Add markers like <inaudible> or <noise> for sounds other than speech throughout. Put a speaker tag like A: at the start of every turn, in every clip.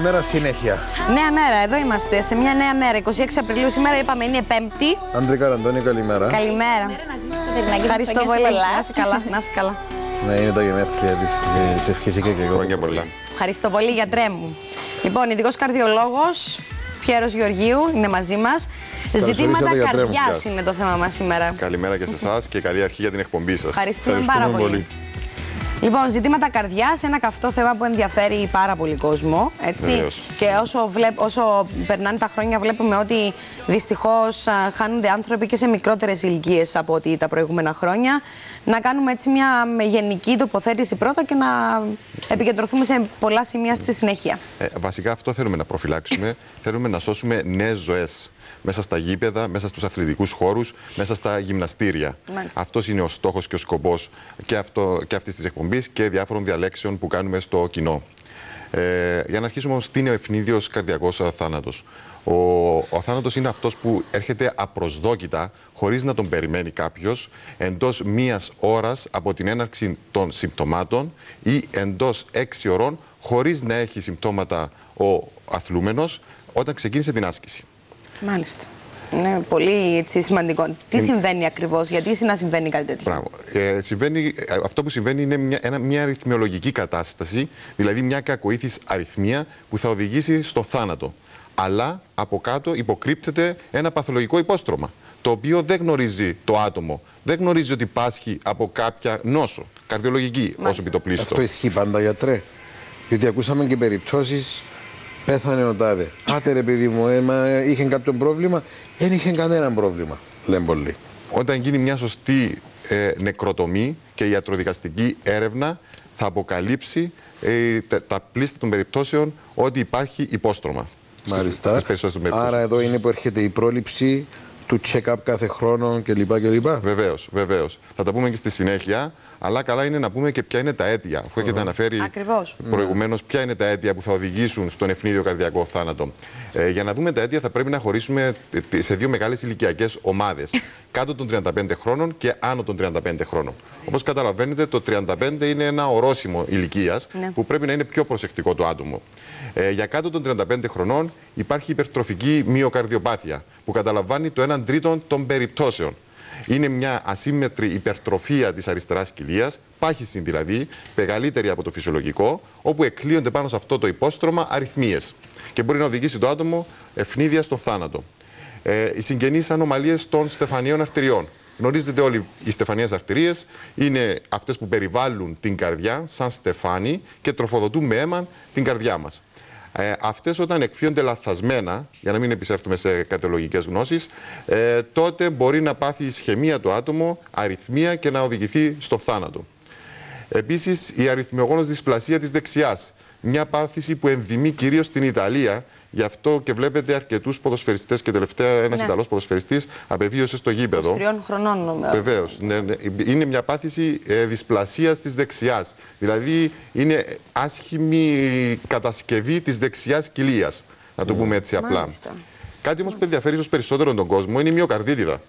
A: νέα μέρα συνέχεια.
B: Νέα μέρα, εδώ είμαστε σε μια νέα μέρα. 26 Απριλίου σήμερα είπαμε είναι Πέμπτη.
A: Άντρη Καραντώνη, καλημέρα.
B: Καλημέρα. Ευχαριστώ πολύ. Να είσαι καλά. Να είσαι καλά.
A: Ναι, είναι τα γενέθλια της. Σε ευχηθήκα και εγώ.
C: Χρόνια πολλά.
B: Ευχαριστώ πολύ, γιατρέ μου. Λοιπόν, ειδικός καρδιολόγος Πιέρος Γεωργίου είναι μαζί μας. Ζητήματα
A: ορίσατε, γιατρέ μου.
B: καρδιάς
C: Γεια σας.
B: είναι το θέμα μας σήμερα.
C: Καλημέρα και σε εσάς και καλή αρχή για την εκπομπή σας.
B: Ευχαριστούμε πάρα πολύ. Λοιπόν, ζητήματα καρδιάς, ένα καυτό θέμα που ενδιαφέρει πάρα πολύ κόσμο. Έτσι.
C: Βεβαίως.
B: Και όσο, βλέπ, όσο περνάνε τα χρόνια, βλέπουμε ότι δυστυχώς χάνονται άνθρωποι και σε μικρότερες ηλικίες από ότι τα προηγούμενα χρόνια. Να κάνουμε έτσι μια με γενική τοποθέτηση πρώτα και να επικεντρωθούμε σε πολλά σημεία στη συνέχεια.
C: Ε, βασικά αυτό θέλουμε να προφυλάξουμε. θέλουμε να σώσουμε νέες ζωές. Μέσα στα γήπεδα, μέσα στους αθλητικούς χώρους, μέσα στα γυμναστήρια.
B: Μάλιστα.
C: Αυτός είναι ο στόχος και ο σκοπός και, αυτό, και αυτής της εκπομπής και διάφορων διαλέξεων που κάνουμε στο κοινό. Ε, για να αρχίσουμε όμως, τι είναι ο ευνίδιος καρδιακός θάνατος. Ο, ο θάνατος είναι αυτός που έρχεται απροσδόκητα, χωρίς να τον περιμένει κάποιος, εντός μίας ώρας από την έναρξη των συμπτωμάτων ή εντός έξι ωρών, χωρίς να έχει συμπτώματα ο αθλούμενος, όταν ξεκίνησε την άσκηση.
B: Μάλιστα. Είναι πολύ έτσι, σημαντικό. Τι
C: Είναι-
B: συμβαίνει ακριβώς, γιατί να συμβαίνει κάτι τέτοιο;
C: Μπράβο. Ε, συμβαίνει, ε, αυτό που συμβαίνει είναι μια, ένα, μια αριθμιολογική κατάσταση, δηλαδή μια κακοήθης αριθμία που θα οδηγήσει στο θάνατο. Αλλά από κάτω υποκρύπτεται ένα παθολογικό υπόστρωμα, το οποίο δεν γνωρίζει το άτομο, δεν γνωρίζει ότι πάσχει από κάποια νόσο, καρδιολογική,
B: Μάλιστα.
C: όσο επιτοπλίστο.
A: Αυτό ισχύει πάντα, γιατρέ. Διότι ακούσαμε και περιπτώσεις. Πέθανε ο τάδε. Άτε ρε παιδί μου, ε, μα, ε, είχε κάποιο πρόβλημα. Δεν είχε κανένα πρόβλημα. Λέμε πολλοί.
C: Όταν γίνει μια σωστή ε, νεκροτομή και ιατροδικαστική έρευνα θα αποκαλύψει ε, τα, τα πλήστα των περιπτώσεων ότι υπάρχει υπόστρωμα.
A: Μάλιστα.
C: Στις περισσότερες περιπτώσεις.
A: Άρα εδώ είναι που έρχεται η πρόληψη του check-up κάθε χρόνο κλπ. κλπ.
C: Βεβαίως, βεβαίως. Θα τα πούμε και στη συνέχεια. Αλλά καλά είναι να πούμε και ποια είναι τα αίτια. Αφού έχετε αναφέρει
B: Ακριβώς.
C: προηγουμένως ποια είναι τα αίτια που θα οδηγήσουν στον ευνίδιο καρδιακό θάνατο. Ε, για να δούμε τα αίτια, θα πρέπει να χωρίσουμε ε, σε δύο μεγάλες ηλικιακές ομάδες. <laughs> Κάτω των 35 χρόνων και άνω των 35 χρόνων. Όπως καταλαβαίνετε, το 35 είναι ένα ορόσημο ηλικίας
B: Ναι.
C: που πρέπει να είναι πιο προσεκτικό το άτομο. Ε, για κάτω των 35 χρονών υπάρχει υπερτροφική μυοκαρδιοπάθεια που καταλαμβάνει το 1 τρίτο των περιπτώσεων. Είναι μια ασύμμετρη υπερτροφία της αριστεράς κοιλίας, πάχυση δηλαδή, μεγαλύτερη από το φυσιολογικό, όπου εκλείονται πάνω σε αυτό το υπόστρωμα αριθμίες και μπορεί να οδηγήσει το άτομο ευνίδια στο θάνατο. Ε, οι συγγενείς ανομαλίες των στεφανίων αρτηριών. Γνωρίζετε όλοι οι στεφανίες αρτηρίες είναι αυτές που περιβάλλουν την καρδιά σαν στεφάνι και τροφοδοτούν με αίμα την καρδιά μας. Ε, αυτές όταν εκφύονται λαθασμένα, για να μην επισέλθουμε σε κατελογικές γνώσεις, ε, τότε μπορεί να πάθει ισχυμία το άτομο, αριθμία και να οδηγηθεί στο θάνατο. Επίσης, η αριθμιογόνος δυσπλασία της δεξιάς. Μια πάθηση που ενδυμεί κυρίως στην Ιταλία. Γι' αυτό και βλέπετε αρκετούς ποδοσφαιριστές και τελευταία ένας
B: Ναι.
C: Ιταλός ποδοσφαιριστής απεβίωσε στο γήπεδο.
B: Τριών χρονών νομίζω.
C: Βεβαίως. Ναι, ναι. Είναι μια πάθηση ε, δυσπλασία της δεξιάς. Δηλαδή είναι άσχημη κατασκευή της δεξιάς κοιλίας. Να το πούμε έτσι απλά.
B: Μάλιστα.
C: Κάτι όμως που ενδιαφέρει ίσως περισσότερο τον κόσμο είναι η μυοκαρδίτιδα.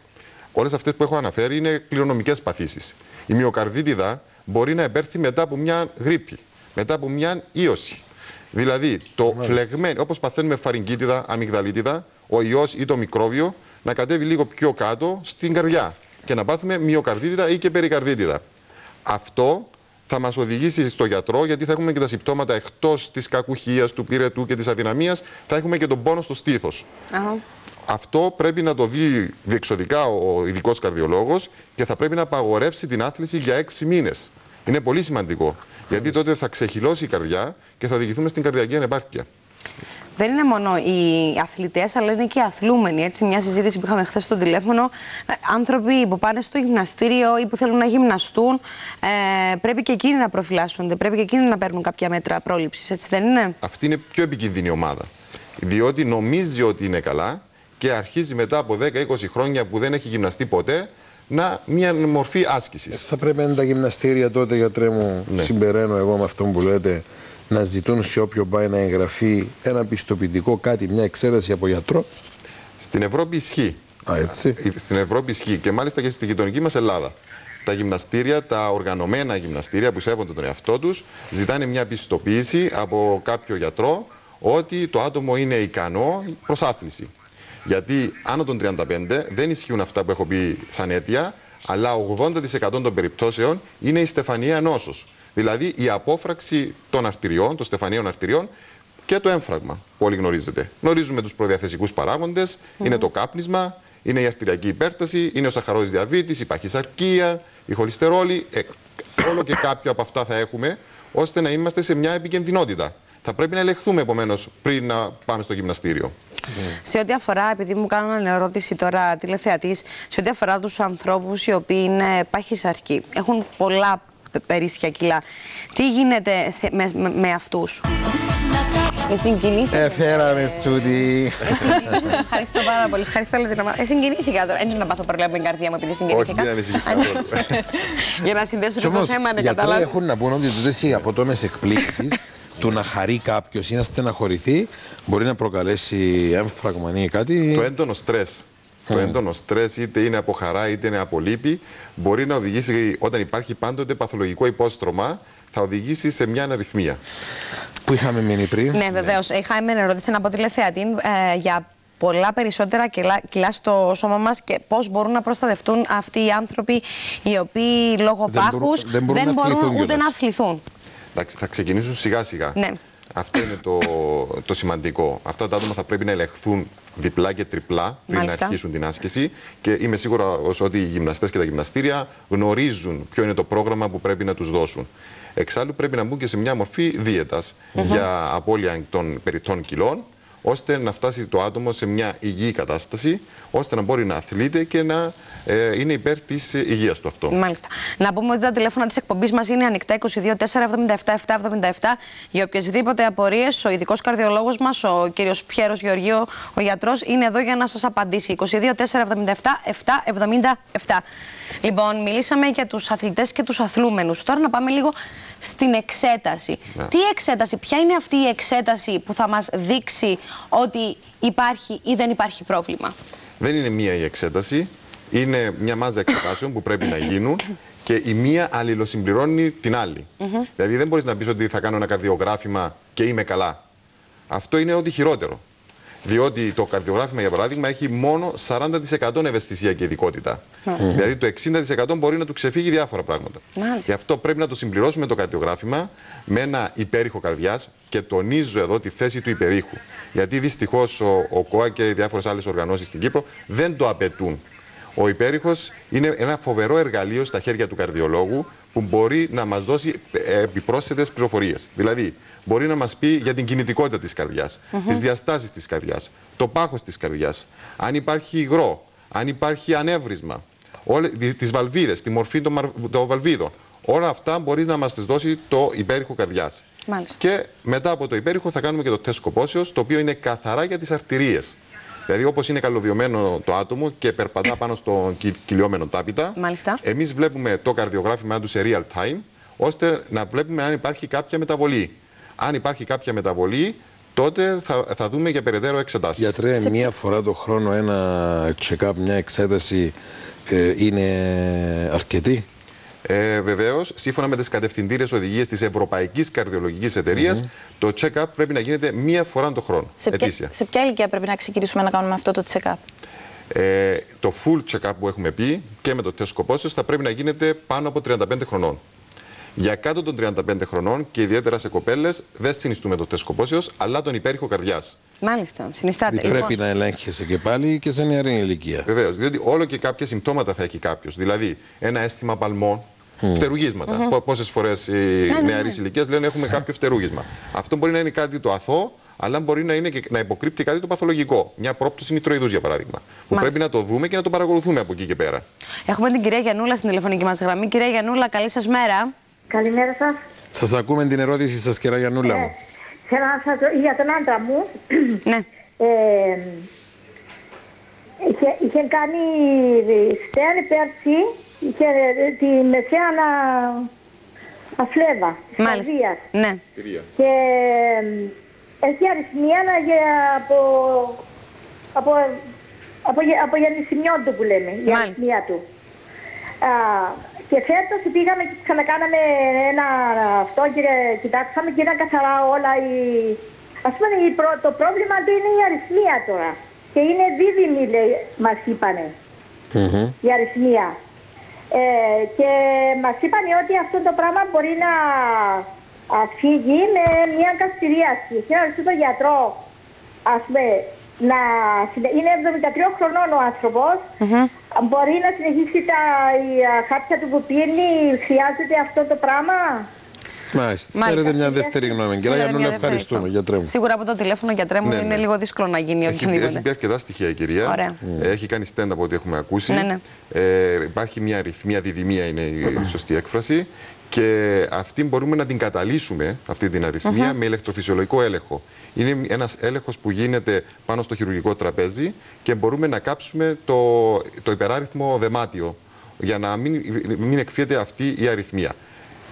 C: Όλες αυτές που έχω αναφέρει είναι κληρονομικές παθήσεις. Η μυοκαρδίτιδα μπορεί να επέρθει μετά από μια γρήπη, μετά από μια ίωση. Δηλαδή, το φλεγμένο, όπως παθαίνουμε φαρικίτιδα, αμυγδαλίτιδα, ο ιός ή το μικρόβιο να κατέβει λίγο πιο κάτω στην καρδιά και να πάθουμε μυοκαρδίτιδα ή και περικαρδίτιδα. Αυτό θα μας οδηγήσει στο γιατρό, γιατί θα έχουμε και τα συμπτώματα εκτός της κακουχίας, του πυρετού και της αδυναμίας, θα έχουμε και τον πόνο στο στήθος.
B: Αχα.
C: Αυτό πρέπει να το δει διεξοδικά ο ειδικός καρδιολόγος και θα πρέπει να απαγορεύσει την άθληση για έξι μήνες. Είναι πολύ σημαντικό. Γιατί τότε θα ξεχυλώσει η καρδιά και θα οδηγηθούμε στην καρδιακή ανεπάρκεια.
B: Δεν είναι μόνο οι αθλητές, αλλά είναι και οι αθλούμενοι. Έτσι, μια συζήτηση που είχαμε χθες στο τηλέφωνο. Ε, Άνθρωποι που πάνε στο γυμναστήριο ή που θέλουν να γυμναστούν, ε, πρέπει και εκείνοι να προφυλάσσονται. Πρέπει και εκείνοι να παίρνουν κάποια μέτρα πρόληψης. Έτσι δεν είναι;
C: Αυτή είναι πιο επικίνδυνη ομάδα. Διότι νομίζει ότι είναι καλά και αρχίζει μετά από 10-20 χρόνια που δεν έχει γυμναστεί ποτέ να μια μορφή άσκησης.
A: Θα πρέπει να είναι τα γυμναστήρια τότε, γιατρέ μου,
C: Ναι.
A: συμπεραίνω εγώ με αυτό που λέτε, να ζητούν σε όποιο πάει να εγγραφεί ένα πιστοποιητικό κάτι, μια εξαίρεση από γιατρό.
C: Στην Ευρώπη ισχύει.
A: Α, έτσι.
C: Στην Ευρώπη ισχύει και μάλιστα και στη γειτονική μας Ελλάδα. Τα γυμναστήρια, τα οργανωμένα γυμναστήρια που σέβονται τον εαυτό τους, ζητάνε μια πιστοποίηση από κάποιο γιατρό ότι το άτομο είναι ικανό προς άθληση. Γιατί άνω των 35 δεν ισχύουν αυτά που έχω πει σαν αίτια, αλλά 80% των περιπτώσεων είναι η στεφανία νόσος. Δηλαδή η απόφραξη των αρτηριών, των στεφανίων αρτηριών και το έμφραγμα που όλοι γνωρίζετε. Γνωρίζουμε τους προδιαθεσικούς παράγοντες, είναι το κάπνισμα, είναι η αρτηριακή υπέρταση, είναι ο σαχαρόδης διαβήτης, η παχυσαρκία, η χολυστερόλη. Ε, όλο και κάποιο από αυτά θα έχουμε, ώστε να είμαστε σε μια επικεντρινότητα. Θα πρέπει να ελεγχθούμε επομένως πριν να πάμε στο γυμναστήριο.
B: Σε ό,τι αφορά, επειδή μου κάνουν ερώτηση τώρα τηλεθεατής, σε ό,τι αφορά τους ανθρώπους οι οποίοι είναι παχυσαρκοί, έχουν πολλά πε- περίσσια κιλά. Τι γίνεται σε- με, με, με αυτούς; Με συγκινήσατε.
A: Εφέραμε στούτι.
B: Ευχαριστώ πάρα πολύ. Ευχαριστώ όλη την ομάδα. Ε, συγκινήθηκα τώρα. Δεν είναι να πάθω προβλέπω την καρδιά μου επειδή συγκινήθηκα.
C: μην ανησυχείς
B: Α, ναι.
C: καθόλου.
B: Για να συνδέσω
A: Κι
B: και το
A: όμως,
B: θέμα, ναι,
A: γιατροί
B: κατάλαβα.
A: έχουν να πούν ότι τούτες οι απότομες εκπλήξεις <laughs> του να χαρεί κάποιος ή να στεναχωρηθεί μπορεί να προκαλέσει έμφραγμα ή κάτι.
C: Το έντονο στρες. Το
A: Mm.
C: έντονο στρες είτε είναι από χαρά είτε είναι από λύπη μπορεί να οδηγήσει όταν υπάρχει πάντοτε παθολογικό υπόστρωμα θα οδηγήσει σε μια αναρρυθμία.
A: Που είχαμε μείνει πριν;
B: Ναι, βεβαίως. Είχαμε ερώτηση από τηλεθεατή ε, για πολλά περισσότερα κιλά, κιλά στο σώμα μας και πώς μπορούν να προστατευτούν αυτοί οι άνθρωποι οι οποίοι λόγω
A: Δεν
B: πάχους
A: μπορούν- δεν μπορούν να αθληθούν
B: ούτε
A: κιόλας.
B: να αθληθούν.
C: Εντάξει, θα ξεκινήσουν σιγά σιγά.
B: Ναι.
C: Αυτό είναι το, το σημαντικό. Αυτά τα άτομα θα πρέπει να ελεγχθούν διπλά και τριπλά πριν
B: Μάλιστα.
C: να αρχίσουν την άσκηση και είμαι σίγουρα ότι οι γυμναστές και τα γυμναστήρια γνωρίζουν ποιο είναι το πρόγραμμα που πρέπει να τους δώσουν. Εξάλλου πρέπει να μπουν και σε μια μορφή δίαιτας για απώλεια των περιττών κιλών ώστε να φτάσει το άτομο σε μια υγιή κατάσταση, ώστε να μπορεί να αθλείται και να ε, είναι υπέρ της ε, υγείας του αυτό.
B: Μάλιστα. Να πούμε ότι τα τηλέφωνα της εκπομπής μας είναι ανοιχτά 22 477 777 για οποιασδήποτε απορίες. Ο ειδικός καρδιολόγος μας, ο κύριος Πιέρος Γεωργίου, ο γιατρός, είναι εδώ για να σας απαντήσει. 22 477 777. Λοιπόν, μιλήσαμε για τους αθλητές και τους αθλούμενους. Τώρα να πάμε λίγο στην εξέταση.
C: Ναι.
B: Τι εξέταση, ποια είναι αυτή η εξέταση που θα μας δείξει ότι υπάρχει ή δεν υπάρχει πρόβλημα.
C: Δεν είναι μία η εξέταση. Είναι μια μάζα εξετάσεων που πρέπει να γίνουν και η μία αλληλοσυμπληρώνει την άλλη. Δηλαδή δεν μπορείς να πεις ότι θα κάνω ένα καρδιογράφημα και είμαι καλά. Αυτό είναι ό,τι χειρότερο. Διότι το καρδιογράφημα, για παράδειγμα, έχει μόνο 40% ευαισθησία και ειδικότητα. Δηλαδή το 60% μπορεί να του ξεφύγει διάφορα πράγματα.
B: Μάλιστα.
C: Γι' αυτό πρέπει να το συμπληρώσουμε το καρδιογράφημα με ένα υπέρηχο καρδιάς και τονίζω εδώ τη θέση του υπερήχου. Γιατί δυστυχώς ο, ο ΚΟΑ και οι διάφορες άλλες οργανώσεις στην Κύπρο δεν το απαιτούν. Ο υπέρηχος είναι ένα φοβερό εργαλείο στα χέρια του καρδιολόγου που μπορεί να μας δώσει ε, επιπρόσθετες πληροφορίες. Δηλαδή, μπορεί να μας πει για την κινητικότητα της καρδιάς, τις διαστάσεις της καρδιάς, το πάχος της καρδιάς, αν υπάρχει υγρό, αν υπάρχει ανέβρισμα, τις βαλβίδες, τη μορφή των, μαρ- των βαλβίδων. Όλα αυτά μπορεί να μας τις δώσει το υπέρηχο καρδιάς.
B: Μάλιστα.
C: Και μετά από το υπέρηχο θα κάνουμε και το τεστ κοπόσεως, το οποίο είναι καθαρά για τις αρτηρίες. Δηλαδή όπως είναι καλωδιωμένο το άτομο και περπατά πάνω στο κυλ- κυλιόμενο τάπητα,
B: Μάλιστα.
C: εμείς βλέπουμε το καρδιογράφημά του σε real time, ώστε να βλέπουμε αν υπάρχει κάποια μεταβολή. Αν υπάρχει κάποια μεταβολή, τότε θα, θα δούμε για περαιτέρω εξετάσεις.
A: Γιατρέ, μία φορά το χρόνο ένα check-up, μια εξέταση ε, είναι αρκετή;
C: Ε, Βεβαίως, σύμφωνα με τις κατευθυντήριες οδηγίες της Ευρωπαϊκής Καρδιολογικής Εταιρείας, το check-up πρέπει να γίνεται μία φορά το χρόνο.
D: Σε ποια,
C: ετήσια.
D: σε ποια ηλικία πρέπει να ξεκινήσουμε να κάνουμε αυτό το check-up;
C: Ε, το full check-up που έχουμε πει και με το τεστ σκοπόσεως θα πρέπει να γίνεται πάνω από 35 χρονών. Για κάτω των 35 χρονών και ιδιαίτερα σε κοπέλες δεν συνιστούμε το τεστ σκοπόσεως, αλλά τον υπέρηχο καρδιάς.
B: Μάλιστα. Συνιστάτε.
A: Δηλαδή πρέπει να ελέγχεσαι και πάλι και σε νεαρή ηλικία.
C: Βεβαίως, διότι όλο και κάποια συμπτώματα θα έχει κάποιος. Δηλαδή, ένα αίσθημα παλμών, φτερουγίσματα. Mm Πόσες φορές οι νεαροί ηλικίες λένε έχουμε κάποιο φτερούγισμα. Αυτό μπορεί να είναι κάτι το αθώο, αλλά μπορεί να, είναι και, να υποκρύπτει κάτι το παθολογικό. Μια πρόπτωση μητροειδού, για παράδειγμα. Που
B: Μάλιστα.
C: πρέπει να το δούμε και να το παρακολουθούμε από εκεί και πέρα.
B: Έχουμε την κυρία Γιανούλα στην τηλεφωνική μας γραμμή. Κυρία Γιανούλα, καλή σας μέρα.
E: Καλημέρα σας.
A: Σας ακούμε την ερώτηση σας, κυρία Γιανούλα μου.
E: Ε, θέλω να σας ρωτήσω για τον άντρα μου.
B: Ναι.
E: Ε, είχε, είχε κάνει στέανη πέρσι, είχε ε, τη μεσαία ανα, αφλέβα της
B: Μάλιστα.
E: καρδίας.
B: Ναι.
E: Και ε, έχει αριθμία να για από, από, από, γε- από γεννησιμιό του που λέμε, η
B: Μάλιστα.
E: αριθμία του. Α, και φέτος πήγαμε και ξανακάναμε ένα αυτό και κοιτάξαμε και ήταν καθαρά όλα οι Ας πούμε η προ- το πρόβλημα του είναι η αριθμία τώρα. Και είναι δίδυμη λέει, μας είπανε
A: Μμμ.
E: η αριθμία. Ε, και μας είπαν ότι αυτό το πράγμα μπορεί να α, φύγει με μια καστηρίαση. Και να ρωτήσω τον γιατρό, ας πούμε, να, συνε- είναι 73 χρονών ο άνθρωπος,
B: Μμμ.
E: Μπορεί να συνεχίσει τα η, α, χάπια του που πίνει, χρειάζεται αυτό το πράγμα;
A: Μάλιστα.
B: Μάλιστα.
A: Θέλετε μια δεύτερη γνώμη. Κυρία
B: Θέλετε
A: Γιαννούλα,
B: μια δεύτερη
A: ευχαριστούμε.
B: γνώμη.
A: Γιατρέ μου.
B: Σίγουρα από το τηλέφωνο γιατρέ μου
C: Ναι,
B: είναι
C: ναι.
B: λίγο δύσκολο να γίνει
C: Έχει, έχει
B: οτιδήποτε.
C: πει αρκετά στοιχεία η κυρία.
B: Ωραία.
C: Έχει κάνει stand από ό,τι έχουμε ακούσει.
B: Ναι, ναι.
C: Ε, υπάρχει μια αριθμία, διδημία είναι η <coughs> σωστή έκφραση. Και αυτή μπορούμε να την καταλύσουμε, αυτή την αριθμία, με ηλεκτροφυσιολογικό έλεγχο. Είναι ένας έλεγχος που γίνεται πάνω στο χειρουργικό τραπέζι και μπορούμε να κάψουμε το, το υπεράριθμο δεμάτιο για να μην, μην εκφύεται αυτή η αριθμία.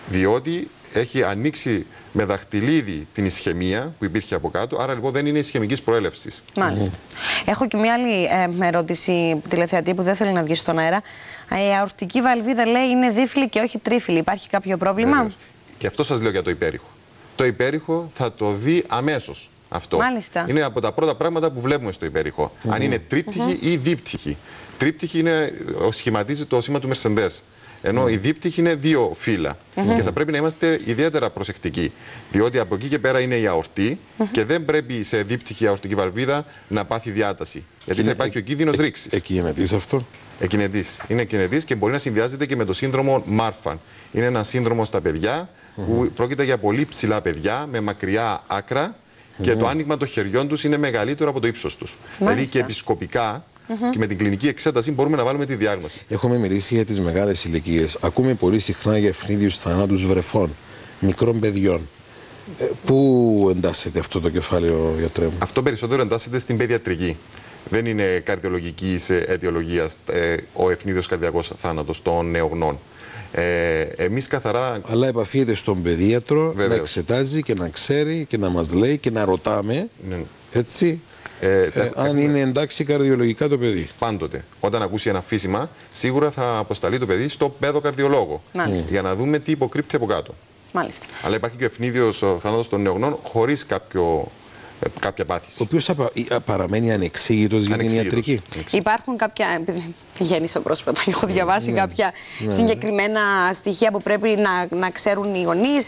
C: Διότι έχει ανοίξει με δαχτυλίδι την ισχυμία που υπήρχε από κάτω, άρα λοιπόν δεν είναι ισχυμικής προέλευσης.
B: Μάλιστα. Έχω και μια άλλη ε, ερώτηση τηλεθεατή που δεν θέλει να βγει στον αέρα. Ε, Η αορτική βαλβίδα λέει είναι δίφυλη και όχι τρίφυλη. Υπάρχει κάποιο πρόβλημα;
C: Βεβαίως. Και αυτό σας λέω για το υπέρηχο. Το υπέρηχο θα το δει αμέσως αυτό.
B: Μάλιστα.
C: Είναι από τα πρώτα πράγματα που βλέπουμε στο υπέρηχο. Αν είναι τρίπτυχη ή δίπτυχη. Τρίπτυχη είναι, ο- σχηματίζει το σήμα του Mercedes. Ενώ η δίπτυχη είναι δύο φύλλα. Και θα πρέπει να είμαστε ιδιαίτερα προσεκτικοί. Διότι από εκεί και πέρα είναι η αορτή και δεν πρέπει σε δίπτυχη αορτική βαλβίδα να πάθει διάταση. Γιατί θα υπάρχει ο κίνδυνος ρήξης.
A: Εκεί είναι τι αυτό;
C: Εκκινετής. Είναι εκκινετής και μπορεί να συνδυάζεται και με το σύνδρομο Μάρφαν. Είναι ένα σύνδρομο στα παιδιά που πρόκειται για πολύ ψηλά παιδιά με μακριά άκρα και το άνοιγμα των χεριών τους είναι μεγαλύτερο από το ύψος τους. Δηλαδή και επισκοπικά και με την κλινική εξέταση μπορούμε να βάλουμε τη διάγνωση.
A: Έχουμε μιλήσει για τις μεγάλες ηλικίες. Ακούμε πολύ συχνά για ευνίδιους θανάτους βρεφών, μικρών παιδιών. Ε, πού εντάσσεται αυτό το κεφάλαιο, γιατρέ μου;
C: Αυτό περισσότερο εντάσσεται στην παιδιατρική. Δεν είναι καρδιολογική αιτιολογίας ε, ο ευνίδιος καρδιακός θάνατος των νεογνών. Ε, Εμείς καθαρά
A: Αλλά επαφείται στον παιδίατρο να
C: Βεβαίως.
A: εξετάζει και να ξέρει και να μας λέει και να ρωτάμε,
C: ναι,
A: έτσι,
C: ε,
A: ε,
C: τα-
A: αν
C: έχουμε-
A: είναι εντάξει καρδιολογικά το παιδί.
C: πάντοτε. Όταν ακούσει ένα φύσιμα, σίγουρα θα αποσταλεί το παιδί στο παιδοκαρδιολόγο.
B: Μάλιστα.
C: Για να δούμε τι υποκρύπτει από κάτω.
B: Μάλιστα.
C: Αλλά υπάρχει και ο ευνίδιος θάνατος των νεογνών χωρίς κάποια
A: Ο
C: πάθηση.
A: οποίο παραμένει ανεξήγητος για την
C: Ανεξήγητος.
A: ιατρική.
B: Υπάρχουν κάποια. Επειδή γέννησα πρόσφατα, έχω διαβάσει
A: ναι.
B: κάποια
A: Ναι.
B: συγκεκριμένα στοιχεία που πρέπει να, να ξέρουν οι γονείς.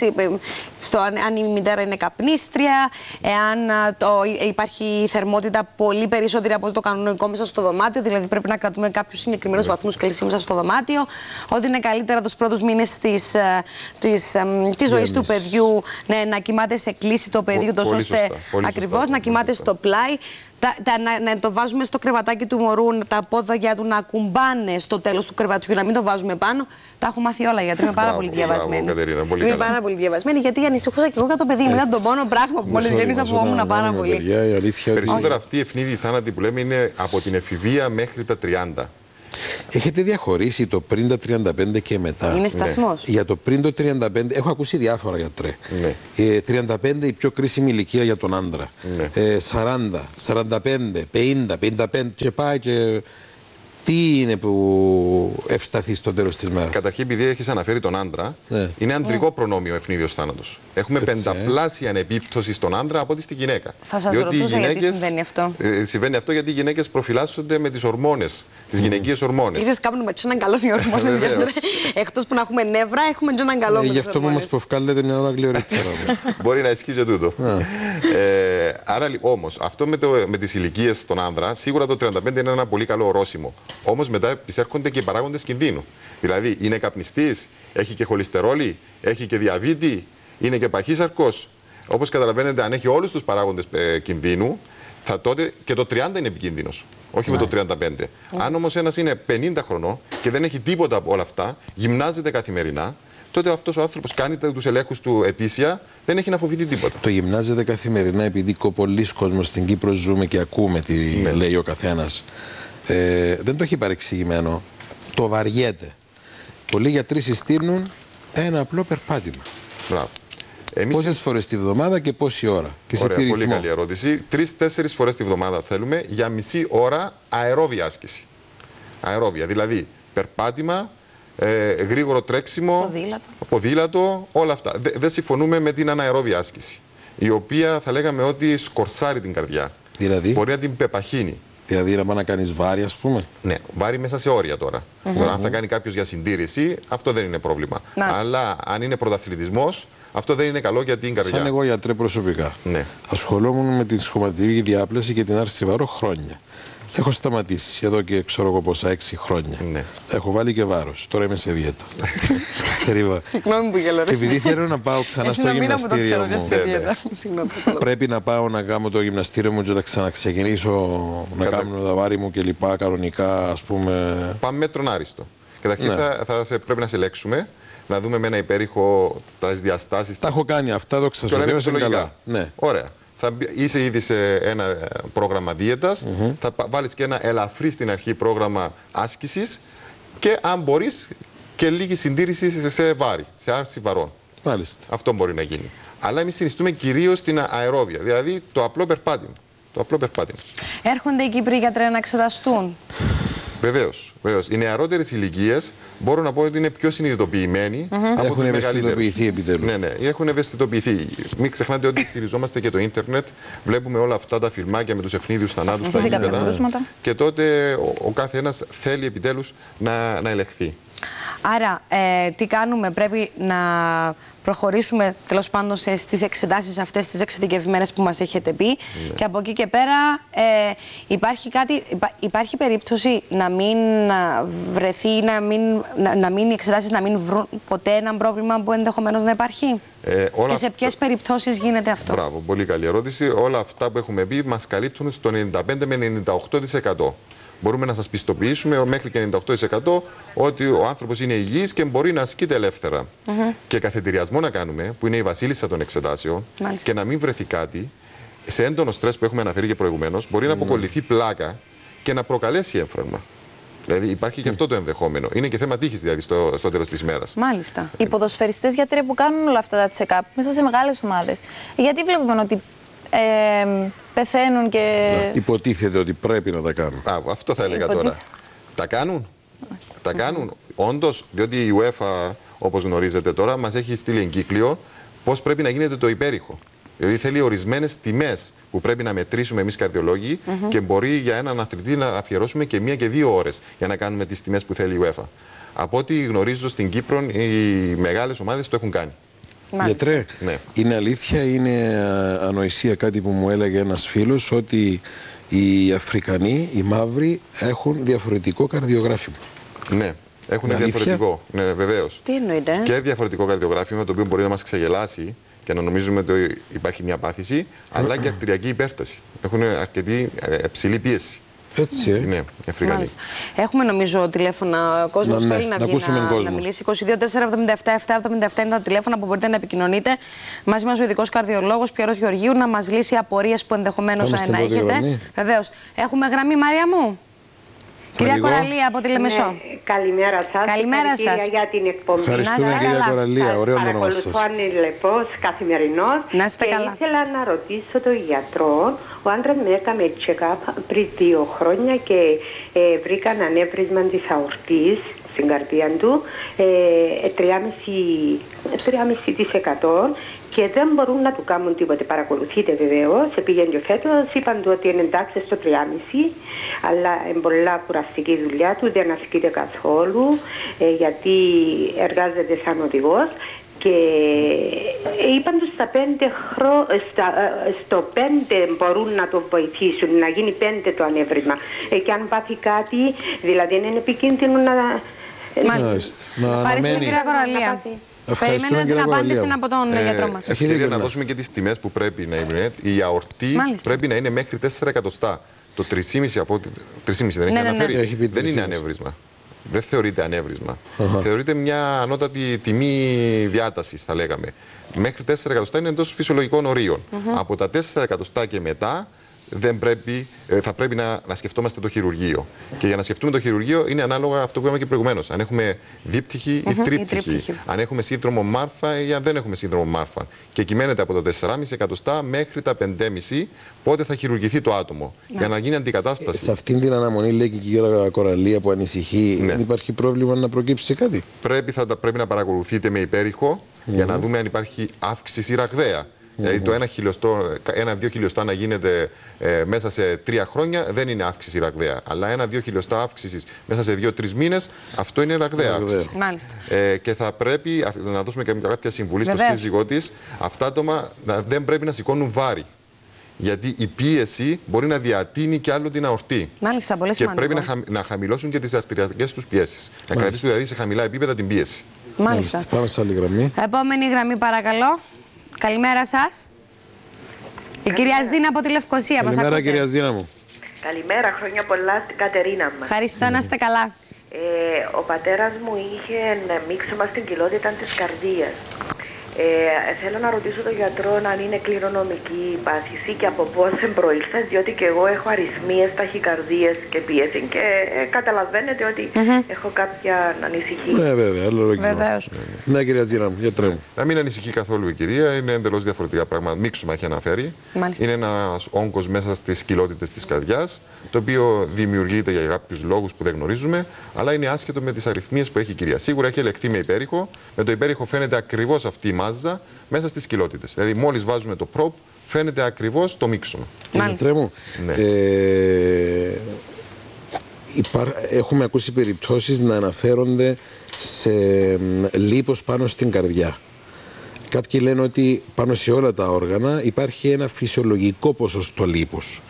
B: Στο αν, αν η μητέρα είναι καπνίστρια, εάν α, το, υπάρχει θερμότητα πολύ περισσότερη από το κανονικό μέσα στο δωμάτιο, δηλαδή πρέπει να κρατούμε κάποιους συγκεκριμένους βαθμούς Κελσίου μέσα στο δωμάτιο, ότι είναι καλύτερα τους πρώτους μήνες της της, εμ, της ζωής του
A: Γέννησης.
B: παιδιού ναι, να κοιμάται σε κλίση το παιδί,
C: Πο-
B: ούτως
C: πολύ
B: ώστε
C: σωστά, πολύ
B: ακριβώς
C: σωστά,
B: να
C: πολύ
B: κοιμάται
C: σωστά.
B: στο πλάι, τα, τα, να, να το βάζουμε στο κρεβατάκι του μωρού, τα πόδια του να ακουμπάνε στο τέλος του κρεβατιού, να μην το βάζουμε πάνω. Τα έχω μάθει όλα γιατί είμαι πάρα
C: Μπράβο,
B: πολύ
C: μπράβο,
B: διαβασμένη.
C: Κατερίνα, πολύ
B: είμαι
C: καλά.
B: πάρα πολύ διαβασμένη γιατί ανησυχούσα και εγώ για το παιδί μου. Ήταν το μόνο πράγμα που μόλι
A: Μας όλοι
B: γέννησα
A: μας
B: που ήμουν
A: όταν
B: πάρα
A: κάνουμε
B: πολύ.
A: παιδιά, η αλήθεια ότι-
C: Περισσότερα αυτοί οι ευνίδιοι θάνατοι που λέμε είναι από την εφηβεία μέχρι τα 30.
A: Έχετε διαχωρίσει το πριν τα 35 και μετά.
B: Είναι σταθμός.
A: Για το πριν το 35, έχω ακούσει διάφορα γιατρέ.
C: Ναι.
A: Ε, 35 η πιο κρίσιμη ηλικία για τον άντρα.
C: Ναι.
A: Ε, 40, 45, 50, 55 και πάει και. Τι είναι που ευσταθεί στο τέλος της μέρας;
C: Καταρχήν, επειδή έχεις αναφέρει τον άντρα,
A: Ναι.
C: είναι αντρικό προνόμιο ο ευνίδιος θάνατος. Έχουμε
A: Έτσι, ε.
C: πενταπλάσια επίπτωση στον άντρα από ό,τι στη γυναίκα.
B: Θα σας
C: Διότι οι
B: ρωτούσα γιατί
C: γυναίκες-
B: συμβαίνει αυτό.
C: Ε, συμβαίνει αυτό γιατί οι γυναίκες προφυλάσσονται με τις ορμόνες, τις γυναικείες ορμόνες.
B: Είδε κάνουμε έναν καλό οι ορμόνες. <laughs>
C: Βεβαίως.
B: Εκτός που να έχουμε νεύρα, έχουμε έναν καλό
A: Ε,
B: με
A: γι'
B: τις
A: αυτό που μας
B: ορμόνες.
A: προφκάλετε μια ώρα γλυωρίτερα. <laughs>
C: Μπορεί να ισχύει και τούτο. ε, άρα όμως, αυτό με, το, με τις ηλικίες των άνδρα, σίγουρα το 35 είναι ένα πολύ καλό ορόσημο. Όμως μετά επισέρχονται και οι παράγοντες κινδύνου. Δηλαδή, είναι καπνιστής, έχει και χολυστερόλη, έχει και διαβήτη, είναι και παχύσαρκος. Όπως καταλαβαίνετε, αν έχει όλους τους παράγοντες ε, κινδύνου, θα τότε και το 30 είναι επικίνδυνος. Όχι με το 35. Αν όμως ένας είναι 50 χρονών και δεν έχει τίποτα από όλα αυτά, γυμνάζεται καθημερινά, τότε αυτός ο άνθρωπος κάνει τους ελέγχους του ετήσια, δεν έχει να φοβηθεί τίποτα.
A: το γυμνάζεται καθημερινά επειδή πολλοί κόσμος στην Κύπρο ζούμε και ακούμε τι
C: Ναι.
A: λέει ο καθένας. Ε, δεν το έχει παρεξηγημένο. Το βαριέται. Πολλοί γιατροί συστήνουν ένα απλό περπάτημα.
C: Μπράβο. Εμείς
A: Πόσες φορές τη βδομάδα και πόση ώρα; Και σε
C: Ωραία,
A: τι
C: πολύ
A: ρυθμό.
C: καλή ερώτηση. Τρει-τέσσερι φορές τη βδομάδα θέλουμε για μισή ώρα αερόβια άσκηση. Αερόβια, δηλαδή περπάτημα, ε, γρήγορο τρέξιμο,
B: Ποδήλατο.
C: ποδήλατο, όλα αυτά. Δε- Δεν συμφωνούμε με την αναερόβια άσκηση. η οποία θα λέγαμε ότι σκορσάρει την καρδιά.
A: Δηλαδή,
C: Μπορεί να την πεπαχύνει.
A: Δηλαδή να πάει να κάνεις βάρη, ας πούμε.
C: Ναι, βάρη μέσα σε όρια τώρα. Τώρα, αν θα κάνει κάποιος για συντήρηση, αυτό δεν είναι πρόβλημα.
B: Να.
C: Αλλά αν είναι πρωταθλητισμός, αυτό δεν είναι καλό για την καρδιά.
A: Σαν εγώ γιατρέ προσωπικά.
C: Ναι.
A: Ασχολούμουν με την σχηματική διάπλαση και την άρση βαρό χρόνια. Έχω σταματήσει εδώ και ξέρω εγώ πόσα, έξι χρόνια.
C: Ναι.
A: Έχω βάλει και βάρος. Τώρα είμαι σε δίαιτα. <laughs> Θερύβα.
B: Συγγνώμη που γελώ.
A: και επειδή θέλω να πάω ξανά στο γυμναστήριο μου,
C: Ναι, ναι.
B: Συγγνώμη.
A: πρέπει να πάω να κάνω το γυμναστήριο μου και να ξαναξεκινήσω να
C: Κατα-
A: κάνω τα βάρη μου και λοιπά κανονικά, ας πούμε.
C: Πάμε μέτρον άριστο. Καταρχήν
A: Ναι.
C: θα, θα σε, πρέπει να συλλέξουμε, να δούμε με ένα υπέρηχο τα διαστάσεις.
A: Τα έχω κάνει αυτά, δόξα
C: Και
A: τω
C: όλα είναι
A: Θεώ, είναι
C: φυσιολογικά.
A: καλά. Ναι.
C: Ωραία. Θα μπει- είσαι ήδη σε ένα ε, πρόγραμμα δίαιτας, θα πα- βάλεις και ένα ελαφρύ στην αρχή πρόγραμμα άσκησης και αν μπορείς και λίγη συντήρηση σε- σε βάρη, σε άρση βαρών.
A: Μάλιστα.
C: Αυτό μπορεί να γίνει. Αλλά εμείς συνιστούμε κυρίως την αερόβια, δηλαδή το απλό περπάτημα. Το απλό περπάτημα.
B: Έρχονται οι Κύπροι γιατρέ να εξεταστούν;
C: Βεβαίως. Βεβαίως. Οι νεαρότερες ηλικίες μπορώ να πω ότι είναι πιο συνειδητοποιημένοι από
A: Έχουν
C: τους μεγαλύτερους.
A: ευαισθητοποιηθεί επιτέλους.
C: Ναι, ναι, έχουν ευαισθητοποιηθεί. Μην ξεχνάτε ότι στηριζόμαστε και το ίντερνετ. Βλέπουμε όλα αυτά τα φιλμάκια με τους ευνίδιους θανάτους στα
D: Φυσικά,
C: γήπεδα.
D: κρούσματα.
C: Και τότε ο, ο κάθε ένα θέλει επιτέλους να, να ελεγχθεί.
B: Άρα, ε, τι κάνουμε, πρέπει να προχωρήσουμε τέλος πάντων σε- στις εξετάσεις αυτές τις εξειδικευμένες που μας έχετε πει και από εκεί και πέρα ε, υπάρχει, κάτι, υπά- υπάρχει περίπτωση να μην α, βρεθεί, να μην, να, να μην οι εξετάσεις να μην βρουν ποτέ ένα πρόβλημα που ενδεχομένως να υπάρχει;
C: Ε, όλα
B: και σε
C: αυτά-
B: ποιες περιπτώσεις γίνεται αυτό;
C: Μπράβο, πολύ καλή ερώτηση. Όλα αυτά που έχουμε πει μας καλύπτουν στο 95 με 98%. Μπορούμε να σας πιστοποιήσουμε μέχρι και 98% ότι ο άνθρωπος είναι υγιής και μπορεί να ασκείται ελεύθερα. Και καθεντηριασμό να κάνουμε, που είναι η βασίλισσα των εξετάσεων,
B: Μάλιστα.
C: και να μην βρεθεί κάτι, σε έντονο στρες που έχουμε αναφέρει και προηγουμένως, μπορεί να αποκολληθεί πλάκα και να προκαλέσει έμφραγμα. Δηλαδή υπάρχει και αυτό το ενδεχόμενο. Είναι και θέμα τύχης δηλαδή στο, στο τέλος της μέρα.
B: Μάλιστα.
D: Οι ποδοσφαιριστές γιατροί που κάνουν όλα αυτά τα check-up μέσα σε μεγάλες ομάδες. Γιατί βλέπουμε ότι ε, πεθαίνουν και...
A: Υποτίθεται ότι πρέπει να τα κάνουν.
C: Μπράβο, αυτό θα έλεγα
D: Υποτίθεται.
C: τώρα. Τα κάνουν. Τα κάνουν. Όντως, διότι η UEFA, όπως γνωρίζετε τώρα, μας έχει στείλει εγκύκλιο πώς πρέπει να γίνεται το υπέρηχο. Δηλαδή θέλει ορισμένες τιμές που πρέπει να μετρήσουμε εμείς καρδιολόγοι και μπορεί για έναν αθλητή να αφιερώσουμε και μία και δύο ώρες για να κάνουμε τις τιμές που θέλει η UEFA. Από ό,τι γνωρίζω στην Κύπρο, οι μεγάλες ομάδες το έχουν κάνει.
B: Μάλιστα.
A: Γιατρέ,
C: Ναι.
A: είναι αλήθεια, είναι α, ανοησία κάτι που μου έλεγε ένας φίλος ότι οι Αφρικανοί, οι μαύροι έχουν διαφορετικό καρδιογράφημα.
C: Ναι, έχουν
A: Είναι αλήθεια;
C: διαφορετικό. Ναι, βεβαίως.
B: Τι εννοείται; ε;
C: και διαφορετικό καρδιογράφημα το οποίο μπορεί να μας ξεγελάσει και να νομίζουμε ότι υπάρχει μια πάθηση, αλλά και αρτηριακή υπέρταση. Έχουν αρκετή ε, υψηλή πίεση.
A: Έτσι, ε.
C: Ναι, οι Αφρικανοί.
B: Μάλιστα. Έχουμε νομίζω τηλέφωνα. Ο κόσμος
A: Να, ναι,
B: θέλει να,
A: να
B: βγει
A: ακούσουμε
B: να,
A: κόσμο.
B: να μιλήσει. 22 477 777 είναι τα τηλέφωνα που μπορείτε να επικοινωνείτε. Μαζί μας ο ειδικός καρδιολόγος Πιερό Γεωργίου να μας λύσει απορίες που ενδεχομένως
A: Πάμε
B: να,
A: στην
B: να
A: πρώτη
B: έχετε.
A: γραμμή.
B: Βεβαίως. Έχουμε γραμμή, Μαρία μου; Κυρία
A: λίγο.
B: Κοραλία από τη Λεμεσό.
F: Ναι, καλημέρα σας.
B: Καλημέρα σας.
F: για την εκπομπή.
A: Ευχαριστούμε
B: Να είστε
A: κυρία
B: καλά.
A: Κοραλία, ωραίο το όνομά
F: Παρακολουθώ
A: σας.
F: ανελεπώς καθημερινώς
B: Να είστε
F: και
B: καλά.
F: ήθελα να ρωτήσω τον γιατρό. Ο άντρας με έκανε check-up πριν δύο χρόνια και ε, βρήκαν ανέβρισμα της αορτής στην καρδία του ε, 3,5% και δεν μπορούν να του κάνουν τίποτε. Παρακολουθείτε βεβαίως. Σε πήγαινε και φέτο, είπαν του ότι είναι εντάξει στο 3,5, αλλά είναι πολλά κουραστική η δουλειά του, δεν ασκείται καθόλου, ε, γιατί εργάζεται σαν οδηγός. Και ε, είπαν τους στα πέντε χρο... στα, ε, στο πέντε μπορούν να το βοηθήσουν, να γίνει πέντε το ανέβρισμα. Ε, και αν πάθει κάτι, δηλαδή είναι επικίνδυνο να...
B: Μάλιστα.
A: Να
B: Ευχαριστούμε
A: αναμένει.
B: Κυρία Κοραλία.
A: Ευχαριστούμε,
B: Περιμένετε την
A: κυρία
B: απάντηση
A: Κοραλία.
B: από τον
C: Ε,
B: γιατρό μας.
A: Έχει
C: Ευκαιρία
A: δίκιο,
C: να
A: ναι.
C: δώσουμε και τις τιμές που πρέπει να είναι. Η αορτή
B: Μάλιστα.
C: πρέπει να είναι μέχρι 4 εκατοστά. Το 3,5 από ό,τι. 3,5 δεν έχει
B: Ναι, ναι, ναι.
C: αναφέρει.
A: Έχει πει
C: δεν είναι
A: 3,5.
C: ανέβρισμα. Δεν θεωρείται ανέβρισμα.
A: Αχα.
C: Θεωρείται μια ανώτατη τιμή διάτασης, θα λέγαμε. Μέχρι 4 εκατοστά είναι εντός φυσιολογικών ορίων. Από τα 4 εκατοστά και μετά δεν πρέπει, ε, θα πρέπει να, να σκεφτόμαστε το χειρουργείο. Και για να σκεφτούμε το χειρουργείο είναι ανάλογα αυτό που είπαμε και προηγουμένως. Αν έχουμε δίπτυχη ή
B: Μμμ, ή
C: τρίπτυχη.
B: τρίπτυχη.
C: Αν έχουμε σύνδρομο Μάρφα ή αν δεν έχουμε σύνδρομο Μάρφα. Και κυμαίνεται από το 4,5 εκατοστά μέχρι τα 5,5 πότε θα χειρουργηθεί το άτομο. Για να γίνει αντικατάσταση.
A: Σε αυτήν την αναμονή λέει και η κυρία Κοραλία που ανησυχεί,
C: Ναι.
A: δεν υπάρχει πρόβλημα να προκύψει κάτι;
C: πρέπει, θα, τα- πρέπει να παρακολουθείτε με υπέρηχο για να δούμε αν υπάρχει αύξηση ραγδαία. Δηλαδή το ένα χιλιοστό, ένα-δύο χιλιοστά να γίνεται ε, μέσα σε τρία χρόνια δεν είναι αύξηση ραγδαία. Αλλά ένα-δύο χιλιοστά αύξησης μέσα σε δύο-τρει μήνες, αυτό είναι ραγδαία
A: Ραγδαία.
C: αύξηση.
B: Μάλιστα.
C: Ε, και θα πρέπει α- να δώσουμε και κάποια συμβουλή στο
B: Βεβαίως.
C: σύζυγό της. Αυτά άτομα να- δεν πρέπει να σηκώνουν βάρη. Γιατί η πίεση μπορεί να διατείνει και άλλο την αορτή.
B: Μάλιστα, πολύ
C: Και
B: σημαντικό.
C: πρέπει να, χαμ- να χαμηλώσουν και τις αρτηριακέ τους πιέσεις. Να κρατήσουν δηλαδή σε χαμηλά επίπεδα την πίεση.
B: Μάλιστα.
A: Πάμε σε άλλη γραμμή.
B: Επόμενη γραμμή, παρακαλώ. Καλημέρα σας. Η κυρία Ζήνα από τη Λευκοσία μας
A: Καλημέρα
B: ακούτε.
A: κυρία Ζήνα μου.
G: Καλημέρα, χρόνια πολλά στην Κατερίνα μας.
B: Ευχαριστώ να είστε καλά.
G: Ε, ο πατέρας μου είχε ένα μίξωμα στην κοιλότητα της καρδίας. Ε, θέλω να ρωτήσω τον γιατρό αν είναι κληρονομική η πάθηση και από πώς <laughs> προήλθες, διότι και εγώ έχω αριθμίες, ταχυκαρδίες και πίεση και ε, καταλαβαίνετε ότι
B: Μμμ.
G: έχω κάποια ανησυχία.
A: Ναι, βέβαια, άλλο λογικό.
D: Βεβαίως.
A: Ναι, κυρία Ζήνα μου, γιατρέ μου.
C: Να μην ανησυχεί καθόλου η κυρία, είναι εντελώς διαφορετικά πράγματα. Μίξουμα έχει αναφέρει.
B: Μάλιστα.
C: Είναι ένας όγκος μέσα στις κοιλότητες της καρδιάς, το οποίο δημιουργείται για κάποιους λόγους που δεν γνωρίζουμε, αλλά είναι άσχετο με τις αριθμίες που έχει η κυρία. Σίγουρα έχει ελεκτεί με υπέρηχο. Με το υπέρηχο φαίνεται ακριβώς αυτή η μάζα μέσα στις κοιλότητε. Δηλαδή, μόλις βάζουμε το προπ, φαίνεται ακριβώς το μίξουμα.
B: Μάλιστα.
A: Γιατρέ μου,
C: Ναι.
A: ε, υπάρ- έχουμε ακούσει περιπτώσεις να αναφέρονται σε μ, λίπος πάνω στην καρδιά. Κάποιοι λένε ότι πάνω σε όλα τα όργανα υπάρχει ένα φυσιολογικό ποσοστό λίπος.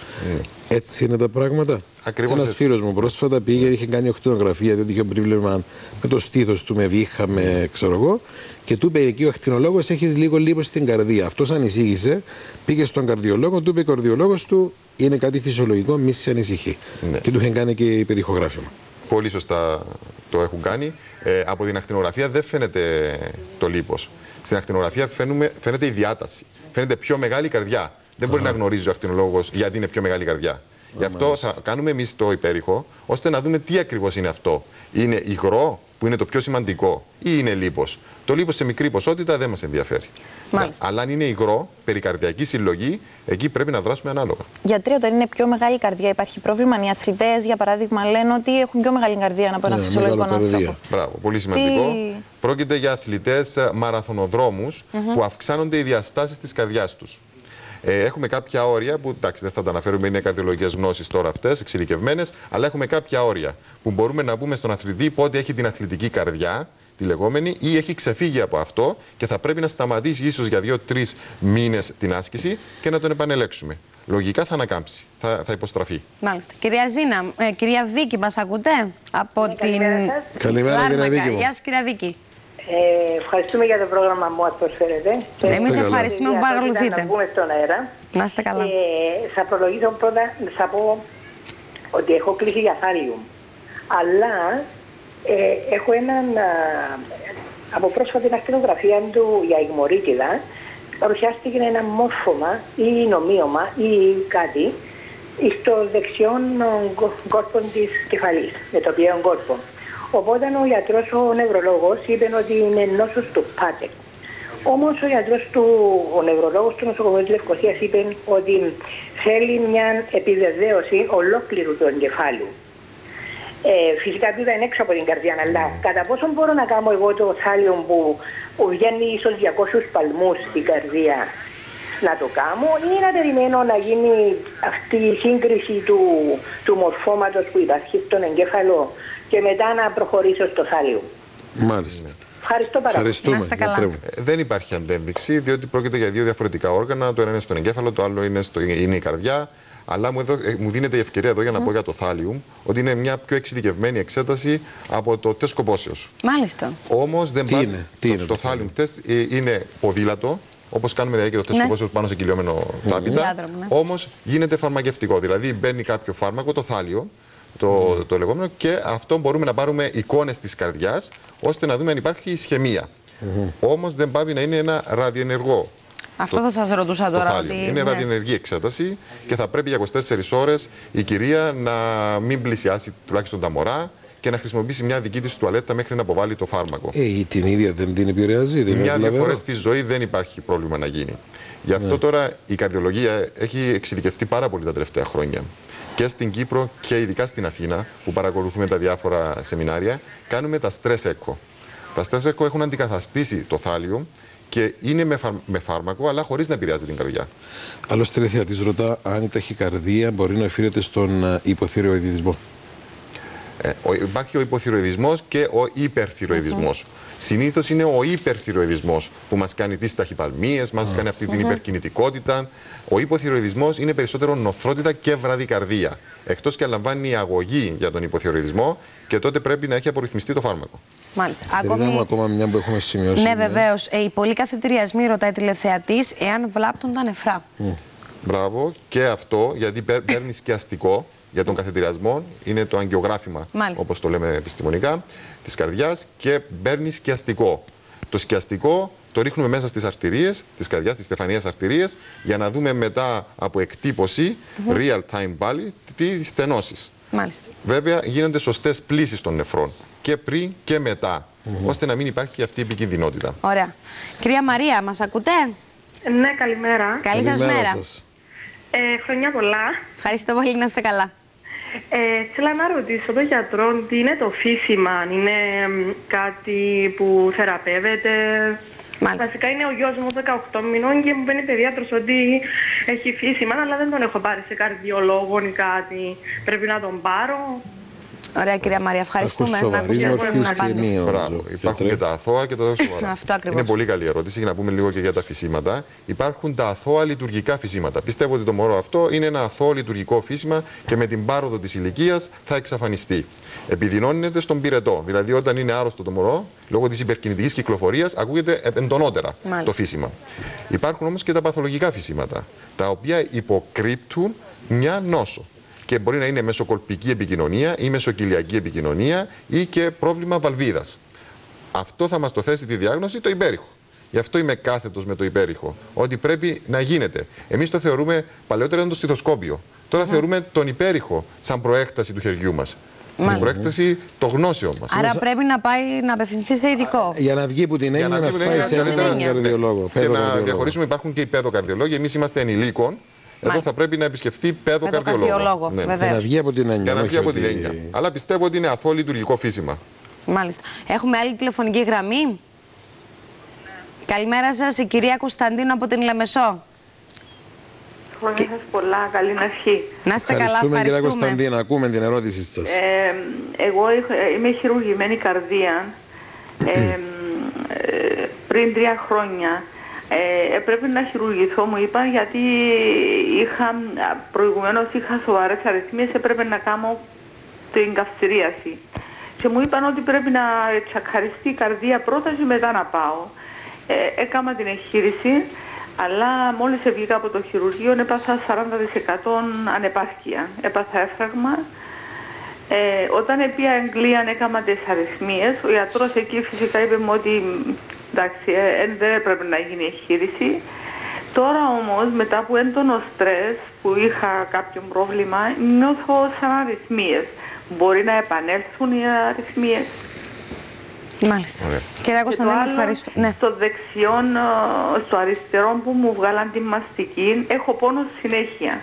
A: Έτσι είναι τα πράγματα.
C: Ακριβώς
A: Ένας
C: έτσι.
A: φίλος μου πρόσφατα πήγε, είχε κάνει ακτινογραφία, διότι είχε πρόβλημα με το στήθος του, με βήχα, με ξέρω εγώ, και του είπε εκεί ο ακτινολόγος έχεις λίγο λίπος στην καρδία. Αυτός ανησύγησε, πήγε στον καρδιολόγο, του είπε ο καρδιολόγος του είναι κάτι φυσιολογικό, μη σε ανησυχεί.
C: Ναι.
A: Και του είχε κάνει και υπερηχογράφημα.
C: Πολύ σωστά το έχουν κάνει. Ε, από την ακτινογραφία δεν φαίνεται το λίπος. Στην ακτινογραφία φαίνουμε, φαίνεται η διάταση. Φαίνεται πιο μεγάλη η καρδιά. Δεν μπορεί να γνωρίζει ο ακτινολόγος γιατί είναι πιο μεγάλη η καρδιά. Γι' αυτό θα κάνουμε εμείς το υπέρηχο, ώστε να δούμε τι ακριβώς είναι αυτό. Είναι υγρό, που είναι το πιο σημαντικό, ή είναι λίπος. Το λίπος σε μικρή ποσότητα δεν μας ενδιαφέρει.
B: Μάλιστα.
C: Αλλά αν είναι υγρό, περικαρδιακή συλλογή, εκεί πρέπει να δράσουμε ανάλογα.
D: Γιατροί, όταν είναι πιο μεγάλη η καρδιά, υπάρχει πρόβλημα. Οι αθλητές, για παράδειγμα, λένε ότι έχουν πιο μεγάλη καρδιά από ένα
A: Ναι,
D: φυσιολογικό
A: μεγαλοκαρδία.
D: άνθρωπο.
C: Μπράβο, πολύ σημαντικό.
D: Τι-
C: Πρόκειται για αθλητές μαραθωνοδρόμους που αυξάνονται οι διαστάσεις της καρδιάς τους. Ε, έχουμε κάποια όρια που εντάξει δεν θα τα αναφέρουμε, είναι καρδιολογικές γνώσεις τώρα αυτές, εξειδικευμένες, αλλά έχουμε κάποια όρια που μπορούμε να πούμε στον αθλητή πότε έχει την αθλητική καρδιά, τη λεγόμενη, ή έχει ξεφύγει από αυτό και θα πρέπει να σταματήσει ίσως για δύο-τρεις μήνες την άσκηση και να τον επανελέξουμε. Λογικά θα ανακάμψει, θα, θα υποστραφεί.
B: Μάλιστα. Κυρία Ζήνα, ε, κυρία Βίκη, μας ακούτε από την.
E: καλημέρα σας.
A: Καλημέρα, κυρία
B: Λάρνακα.
A: Βίκη μου.
B: Γεια σας, κυρία Βίκη.
E: Ε, ευχαριστούμε για το πρόγραμμα που μας προσφέρετε. Και
B: Εμείς
A: καλά.
B: ευχαριστούμε που παρακολουθείτε.
E: Να βγούμε στον αέρα.
B: Να είστε καλά.
E: Ε, θα προλογίσω πρώτα, θα πω ότι έχω κλείσει για θάλιουμ. Αλλά ε, έχω έναν, α, από πρόσφατη ακτινογραφία του για ηγμορίτιδα, παρουσιάστηκε ένα μόρφωμα ή νομίωμα ή κάτι στο δεξιόν κόρπο της κεφαλής, με το οποίο κόρπο. Οπότε ο γιατρός, ο νευρολόγος, είπε ότι είναι νόσος του Πάτερ. Όμως ο γιατρός του, ο νευρολόγος του νοσοκομείου της Λευκοσίας είπε ότι θέλει μια επιβεβαίωση ολόκληρου του εγκεφάλου. Ε, φυσικά τούτα είναι έξω από την καρδιά, αλλά κατά πόσο μπορώ να κάνω εγώ το θάλιο που, που βγαίνει ίσως 200 παλμούς στην καρδία να το κάνω ή να περιμένω να γίνει αυτή η σύγκριση του, του μορφώματος που υπάρχει στον εγκέφαλο και μετά να προχωρήσω στο θάλιο.
A: Μάλιστα.
E: Ευχαριστώ πάρα πολύ.
A: Ευχαριστούμε,
B: Να είστε καλά.
A: γιατρέ μου.
C: Ε, Δεν υπάρχει αντένδειξη, διότι πρόκειται για δύο διαφορετικά όργανα. Το ένα είναι στον εγκέφαλο, το άλλο είναι, στο, είναι η καρδιά. Αλλά μου, εδώ, ε, μου δίνεται η ευκαιρία εδώ για να πω για το θάλιουμ ότι είναι μια πιο εξειδικευμένη εξέταση από το τεστ κοπόσεω.
B: Μάλιστα.
C: Όμως δεν
A: Τι
C: πάει-
A: είναι, τι
C: το,
A: είναι
C: το
A: το
C: θάλιουμ τεστ ε, είναι ποδήλατο, όπως κάνουμε δηλαδή και το τεστ
B: Ναι.
C: κοπόσεω πάνω σε κυλιόμενο τάπητα.
B: Διάδρομο, ναι.
C: Όμως γίνεται φαρμακευτικό. Δηλαδή μπαίνει κάποιο φάρμακο, το θάλιο, το, το λεγόμενο, και αυτό μπορούμε να πάρουμε εικόνες της καρδιάς ώστε να δούμε αν υπάρχει ισχυμία. Όμως δεν πάει να είναι ένα ραδιενεργό
B: Αυτό θα σας ρωτούσα
C: το
B: τώρα.
C: θάλιο.
B: Ότι...
C: Είναι
B: ναι.
C: ραδιενεργή εξέταση και θα πρέπει για 24 ώρες η κυρία να μην πλησιάσει τουλάχιστον τα μωρά και να χρησιμοποιήσει μια δική της τουαλέτα μέχρι να αποβάλει το φάρμακο.
A: Ε, η- την ίδια δεν την επηρεάζει, δεν
C: Μια-δύο
A: είναι
C: φορές
A: βλαβερό.
C: στη ζωή δεν υπάρχει πρόβλημα να γίνει. Γι' αυτό
A: Ναι.
C: τώρα η καρδιολογία έχει εξειδικευτεί πάρα πολύ τα τελευταία χρόνια. Και στην Κύπρο και ειδικά στην Αθήνα, που παρακολουθούμε τα διάφορα σεμινάρια, κάνουμε τα stress echo. Τα στέσεκο έχουν αντικαταστήσει το θάλιο και είναι με, φαρ- με φάρμακο, αλλά χωρίς να επηρεάζει την καρδιά.
A: Άλλο τηλεθεατή ρωτά αν η ταχυκαρδία μπορεί να οφείλεται στον ε, υποθυροειδισμό.
C: Ε, ο, υπάρχει ο υποθυροειδισμός και ο υπερθυροειδισμός. Συνήθως είναι ο υπερθυροειδισμός που μας κάνει τις ταχυπαλμίες, μας κάνει αυτή την υπερκινητικότητα. Ο υποθυροειδισμός είναι περισσότερο νοθρότητα και βραδικαρδία. Εκτός και αν λαμβάνει αγωγή για τον υποθυροειδισμό και τότε πρέπει να έχει απορριθμιστεί το φάρμακο.
B: Μάλιστα.
A: Ειρήνα μου, ακόμα μια που έχουμε σημειώσει.
B: Ναι, βεβαίως. Ε, οι πολλοί καθητηριασμοί, ρωτάει τηλεθεατής, εάν βλάπτουν τα νεφρά.
C: Μπράβο. Και αυτό γιατί παίρνεις και αστικό για τον καθητηριασμό. Είναι το αγκιογράφημα,
B: Μάλιστα.
C: όπως το λέμε επιστημονικά, της καρδιάς και παίρνει σκιαστικό. Το σκιαστικό το ρίχνουμε μέσα στις αρτηρίες της καρδιάς, στι στεφανίε αρτηρίες, για να δούμε μετά από εκτύπωση, real time πάλι, τι στενώσεις.
B: Μάλιστα.
C: Βέβαια, γίνονται σωστές πλήσεις των νεφρών και πριν και μετά, ώστε να μην υπάρχει αυτή η επικινδυνότητα.
B: Ωραία. Κυρία Μαρία, μας ακούτε;
H: Ναι, καλημέρα.
B: Καλή σας μέρα.
A: σας.
H: Ε, χρονιά πολλά.
B: Ευχαριστώ πολύ να είστε καλά.
H: Ε, θέλω να ρωτήσω τον γιατρό τι είναι το φύσιμα, αν είναι μ, κάτι που θεραπεύεται.
B: Μάλιστα.
H: Βασικά είναι ο γιος μου 18 μηνών και μου παίρνει παιδίατρος ότι έχει φύσιμα, αλλά δεν τον έχω πάρει σε καρδιολόγο ή κάτι. Πρέπει να τον πάρω.
B: Ωραία, κυρία Μαρία, ευχαριστούμε.
A: Έχω
B: Να
A: σοβαρή
B: ακούσουμε
A: μορφή
B: την απάντηση.
A: ισχυρνίου.
C: Μπράβο. Υπάρχουν και τα αθώα και τα δόξα σοβαρά. <laughs>
B: Αυτό ακριβώς.
C: Είναι πολύ καλή ερώτηση για να πούμε λίγο και για τα φυσίματα. Υπάρχουν τα αθώα λειτουργικά φυσίματα. Πιστεύω ότι το μωρό αυτό είναι ένα αθώο λειτουργικό φύσιμα και με την πάροδο της ηλικίας θα εξαφανιστεί. Επιδεινώνεται στον πυρετό. Δηλαδή, όταν είναι άρρωστο το μωρό, λόγω της υπερκινητικής κυκλοφορίας, ακούγεται εντονότερα
B: Μάλιστα.
C: το φύσιμα. Υπάρχουν όμως και τα παθολογικά φυσίματα, τα οποία υποκρύπτουν μια νόσο. Και μπορεί να είναι μεσοκολπική επικοινωνία ή μεσοκυλιακή επικοινωνία ή και πρόβλημα βαλβίδας. Αυτό θα μας το θέσει τη διάγνωση το υπέρηχο. Γι' αυτό είμαι κάθετος με το υπέρηχο. Ότι πρέπει να γίνεται. Εμείς το θεωρούμε, παλαιότερα ήταν το στιθοσκόπιο. Τώρα θεωρούμε τον υπέρηχο σαν προέκταση του χεριού μας. Την
B: Μάλιστα.
C: προέκταση των γνώσεων μας.
B: Άρα πρέπει να πάει να απευθυνθεί σε ειδικό.
A: Για να βγει από την
C: Για
A: έννοια να
C: βγει
A: σπάει
C: είναι
A: σε έναν
C: καλύτερα-
A: καρδιολόγο.
C: Και να
A: παιδοκαρδιολόγο.
C: διαχωρίσουμε, υπάρχουν και οι παιδοκαρδιολόγοι. Εμείς είμαστε ενηλίκων. Εδώ
B: Μάλιστα.
C: θα πρέπει να επισκεφθεί παιδοκαρδιολόγο.
B: Παιδοκαρδιολόγο,
C: Ναι.
B: βέβαια.
A: Για να βγει από την έννοια.
C: Για να
A: όχι
C: βγει από
A: ότι-
C: την έννοια. Αλλά πιστεύω ότι είναι αθώο λειτουργικό φύσιμα.
B: Μάλιστα. Έχουμε άλλη τηλεφωνική γραμμή; Καλημέρα σας, η κυρία Κωνσταντίνου από την Λεμεσό.
I: Χρόνια σας πολλά, καλή αρχή.
B: Να είστε καλά,
A: Ευχαριστούμε κυρία
B: ευχαριστούμε.
A: Κωνσταντίνα. Ακούμε την ερώτηση σας.
I: Ε, εγώ είχα- είμαι χειρουργημένη καρδία <clears throat> ε, ε, πριν τρία χρόνια. Ε, έπρεπε να χειρουργηθώ, μου είπαν, γιατί είχα, προηγουμένως είχα σοβαρές αριθμίες, έπρεπε να κάνω την καυστηρίαση. Και μου είπαν ότι πρέπει να τσακαριστεί η καρδία πρώτα και μετά να πάω. Ε, έκανα την εγχείρηση, αλλά μόλις βγήκα από το χειρουργείο έπαθα 40% ανεπάρκεια. Έπαθα έφραγμα. Ε, όταν πήγα Αγγλία έκανα τις αριθμίες, ο γιατρός εκεί φυσικά είπε μου ότι μ, εντάξει, ε, ε, δεν έπρεπε να γίνει εγχείρηση. Τώρα όμως μετά από έντονο στρες που είχα κάποιο πρόβλημα νιώθω σαν αριθμίες. Μπορεί να επανέλθουν οι αριθμίες.
B: Μάλιστα.
C: Ωραία.
B: Κυρία
I: Και το
B: Κωνσταντίνου,
I: άλλο,
B: ευχαριστώ. Ναι.
I: στο δεξιό, ε, στο αριστερό που μου βγάλαν τη μαστική, έχω πόνο συνέχεια.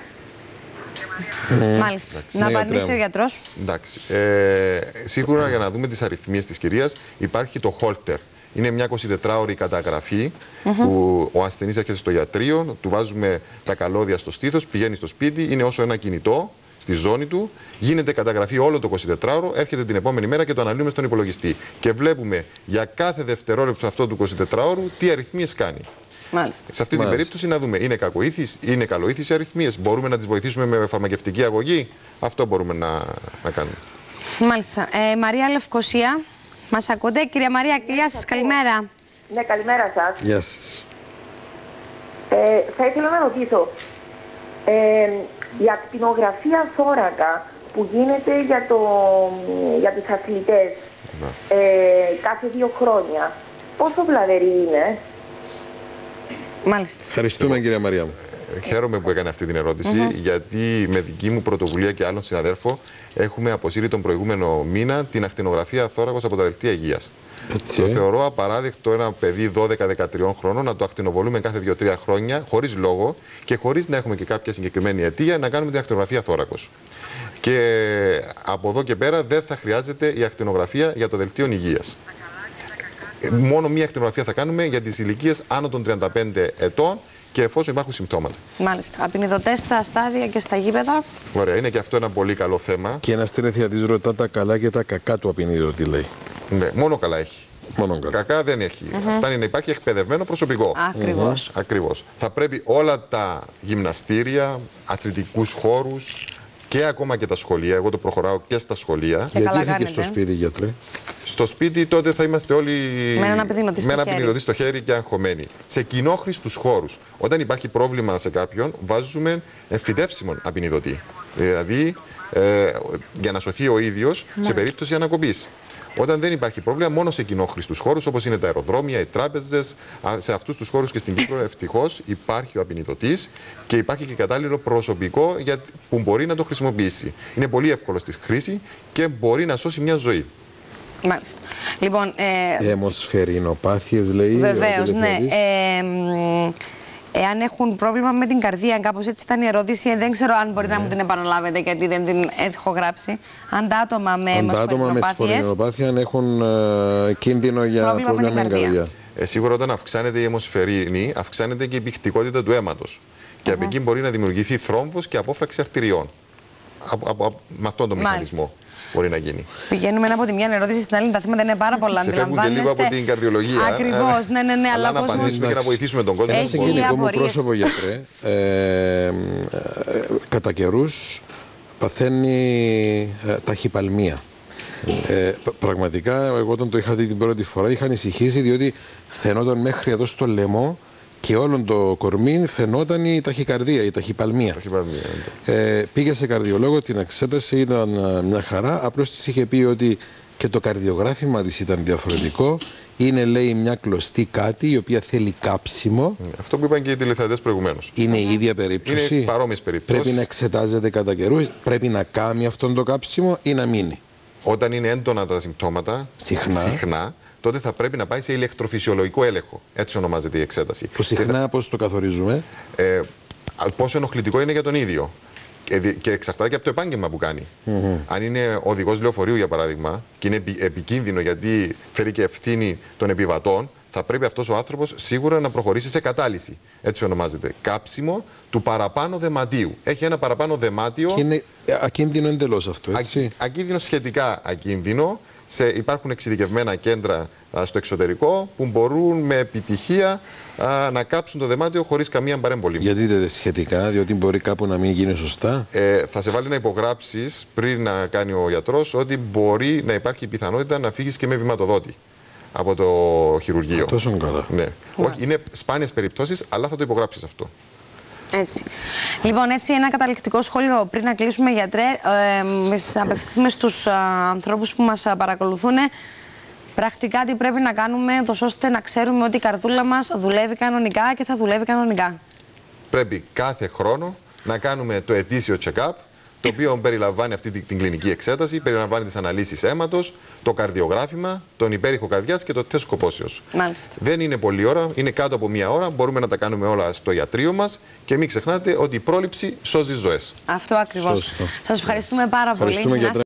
A: Ναι.
B: Μάλιστα.
C: Εντάξει.
B: Να
A: Ναι,
B: απαντήσει
A: γιατρέ
B: ο
A: μου.
B: γιατρός.
C: Εντάξει. Ε, σίγουρα για να δούμε τις αριθμίες της κυρίας υπάρχει το Holter. Είναι μια 24ωρη καταγραφή που ο ασθενής έρχεται στο ιατρείο, του βάζουμε τα καλώδια στο στήθος, πηγαίνει στο σπίτι, είναι όσο ένα κινητό στη ζώνη του, γίνεται καταγραφή όλο το 24ωρο, έρχεται την επόμενη μέρα και το αναλύουμε στον υπολογιστή. Και βλέπουμε για κάθε δευτερόλεπτο αυτό του 24ωρου τι αριθμίες κάνει.
B: Μάλιστα.
C: Σε αυτή την
A: Μάλιστα.
C: περίπτωση να δούμε, είναι κακοήθης, είναι καλοήθης οι αριθμίες, μπορούμε να τις βοηθήσουμε με φαρμακευτική αγωγή, αυτό μπορούμε να, να κάνουμε.
B: Μάλιστα. Ε, Μαρία Λευκοσία, μας ακούτε. Κυρία Μαρία, γεια σας, καλημέρα.
E: Ναι, καλημέρα σας.
A: Γεια σας.
E: Ε, θα ήθελα να ρωτήσω, ε, η ακτινογραφία θώρακα που γίνεται για, το, για τους αθλητές
C: Ναι.
E: ε, κάθε δύο χρόνια, πόσο βλαβερή είναι;
B: Μάλιστα.
A: Ευχαριστούμε κυρία Μαρία μου.
C: Ε, Χαίρομαι που έκανε αυτή την ερώτηση, γιατί με δική μου πρωτοβουλία και άλλων συναδέρφων έχουμε αποσύρει τον προηγούμενο μήνα την ακτινογραφία θώρακος από τα δελτία υγείας.
A: Έτσι,
C: Το
A: ε.
C: θεωρώ απαράδεκτο ένα παιδί 12-13 χρόνων να το ακτινοβολούμε κάθε 2-3 χρόνια χωρίς λόγο και χωρίς να έχουμε και κάποια συγκεκριμένη αιτία να κάνουμε την ακτινογραφία θώρακος. Και από εδώ και πέρα δεν θα χρειάζεται η ακτινογραφία για το δελτίο υγείας. Ε, Μόνο μία ακτινογραφία θα κάνουμε για τις ηλικίες άνω των 35 ετών και εφόσον υπάρχουν συμπτώματα.
B: Μάλιστα. Απεινιδωτέ στα στάδια και στα γήπεδα.
C: Ωραία, είναι και αυτό ένα πολύ καλό θέμα.
A: Και ένα τηλεθεατή ρωτά τα καλά και τα κακά του απεινίδωτη, λέει.
C: Ναι, μόνο καλά έχει.
A: Μόνο καλά.
C: Κακά δεν έχει. Φτάνει να υπάρχει εκπαιδευμένο προσωπικό.
B: Ακριβώς.
C: Ακριβώς. Θα πρέπει όλα τα γυμναστήρια, αθλητικούς χώρους και ακόμα και τα σχολεία, εγώ το προχωράω και στα σχολεία.
B: Και
A: Γιατί
B: καλά
A: είχε και
B: κάνετε.
A: στο σπίτι, γιατρέ;
C: Στο σπίτι τότε θα είμαστε όλοι
B: Με έναν απεινιδωτή στο
C: με ένα
B: χέρι.
C: απεινιδωτή στο χέρι και αγχωμένοι. Σε κοινόχρηστους χώρους. Όταν υπάρχει πρόβλημα σε κάποιον, βάζουμε εμφυτεύσιμον απεινιδωτή. Δηλαδή, ε, για να σωθεί ο ίδιος σε περίπτωση ανακοπής. Όταν δεν υπάρχει πρόβλημα, μόνο σε κοινόχρηστους χώρους, όπως είναι τα αεροδρόμια, οι τράπεζες, σε αυτούς τους χώρους και στην Κύπρο, ευτυχώς υπάρχει ο απεινιδωτή και υπάρχει και κατάλληλο προσωπικό για, που μπορεί να το χρησιμοποιήσει. Είναι πολύ εύκολο στη χρήση και μπορεί να σώσει μια ζωή.
B: Μάλιστα. Λοιπόν, ε,
A: Αιμοσφαιρινοπάθειες, λέει. ο
B: Βεβαίως, ναι.
A: τηλεθεατής.
B: Ε, μ, εάν έχουν πρόβλημα με την καρδία, κάπως έτσι ήταν η ερώτηση. Ε, Δεν ξέρω αν μπορείτε
A: Ναι.
B: να μου την επαναλάβετε, γιατί δεν την έχω γράψει. Αν τα άτομα με
A: Αν τα άτομα με
B: αιμοσφαιρινοπάθειες,
A: σφαιρινοπάθεια έχουν ε, κίνδυνο για
B: Πρόβλημα με
A: πρόβλημα
B: την
A: με την
B: καρδία.
A: καρδιά.
C: Ε, σίγουρα όταν αυξάνεται η αιμοσφαιρίνη, αυξάνεται και η πηχτικότητα του αίματος. Και από εκεί μπορεί να δημιουργηθεί θρόμβος και απόφραξη αρτηριών. Από, από- από- με αυτόν τον
B: Μάλιστα.
C: μηχανισμό μπορεί να γίνει.
B: Πηγαίνουμε από τη μια ερώτηση στην άλλη. Τα θέματα είναι πάρα πολλά.
C: Σε φεύγουν και λίγο από την καρδιολογία.
B: Ακριβώς,
C: ε,
B: ναι, ναι, ναι.
C: Αλλά
B: Αλλά
C: να
B: ο κόσμος-
C: απαντήσουμε και να βοηθήσουμε τον κόσμο.
A: Ένα
B: Έχει
A: συγγενικό μου
B: απορίες.
A: πρόσωπο, γιατρέ, ε, ε, κατά καιρούς παθαίνει ε, ταχυπαλμία. Ε, π- πραγματικά, εγώ όταν το είχα δει την πρώτη φορά είχα ανησυχήσει διότι φαινόταν μέχρι εδώ στο λαιμό και όλο το κορμί φαινόταν η ταχυκαρδία, η ταχυπαλμία.
C: Ταχυπαλμία,
A: Ε, πήγε σε καρδιολόγο, την εξέταση ήταν ε, μια χαρά. Απλώς της είχε πει ότι και το καρδιογράφημα της ήταν διαφορετικό. Είναι, λέει, μια κλωστή κάτι η οποία θέλει κάψιμο.
C: Ναι, Αυτό που είπαν και οι τηλεθεατές προηγουμένως.
A: Είναι η ίδια περίπτωση.
C: Είναι παρόμοιες περιπτώσεις.
A: Πρέπει να εξετάζεται κατά καιρούς. Πρέπει να κάνει αυτόν το κάψιμο ή να μείνει.
C: Όταν είναι έντονα τα συμπτώματα,
A: Συχνά.
C: Τότε θα πρέπει να πάει σε ηλεκτροφυσιολογικό έλεγχο. Έτσι ονομάζεται η εξέταση.
A: Που συχνά, πώς το καθορίζουμε,
C: Ε, α, πόσο ενοχλητικό είναι για τον ίδιο. Και, δι- και εξαρτάται και από το επάγγελμα που κάνει.
A: Μμμ.
C: Αν είναι οδηγός λεωφορείου, για παράδειγμα, και είναι επι- επικίνδυνο γιατί φέρει και ευθύνη των επιβατών, θα πρέπει αυτός ο άνθρωπος σίγουρα να προχωρήσει σε κατάλυση. Έτσι ονομάζεται. Κάψιμο του παραπάνω δεματίου. Έχει ένα παραπάνω δεμάτιο.
A: και είναι ακίνδυνο εντελώς αυτό, έτσι;
C: Α- Ακίνδυνο, σχετικά ακίνδυνο. Σε, υπάρχουν εξειδικευμένα κέντρα α, στο εξωτερικό που μπορούν με επιτυχία α, να κάψουν το δεμάτιο χωρίς καμία παρέμβολη.
A: Γιατί δεν σχετικά, διότι μπορεί κάπου να μην γίνει σωστά.
C: Ε, θα σε βάλει να υπογράψεις πριν να κάνει ο γιατρός ότι μπορεί να υπάρχει η πιθανότητα να φύγεις και με βηματοδότη από το χειρουργείο.
A: Τόσο καλά.
C: Ναι. Όχι, είναι σπάνιες περιπτώσεις, αλλά θα το υπογράψεις αυτό.
B: Έτσι. Λοιπόν, έτσι ένα καταληκτικό σχόλιο πριν να κλείσουμε γιατρέ. Ε, με σ- απευθυνθούμε στους α, ανθρώπους που μας α, παρακολουθούν. Πρακτικά τι πρέπει να κάνουμε τόσο ώστε να ξέρουμε ότι η καρδούλα μας δουλεύει κανονικά και θα δουλεύει κανονικά.
C: Πρέπει κάθε χρόνο να κάνουμε το ετήσιο check-up, το οποίο περιλαμβάνει αυτή την, την κλινική εξέταση, περιλαμβάνει τις αναλύσεις αίματος, το καρδιογράφημα, τον υπέρηχο καρδιάς και το τεστ κοπόσεως.
B: Μάλιστα.
C: Δεν είναι πολλή ώρα, είναι κάτω από μία ώρα. Μπορούμε να τα κάνουμε όλα στο ιατρείο μας και μην ξεχνάτε ότι η πρόληψη σώζει ζωές.
B: Αυτό ακριβώς.
A: Σωστό.
B: Σας ευχαριστούμε πάρα πολύ.
A: Ευχαριστούμε,
B: Να
A: γιατρέ.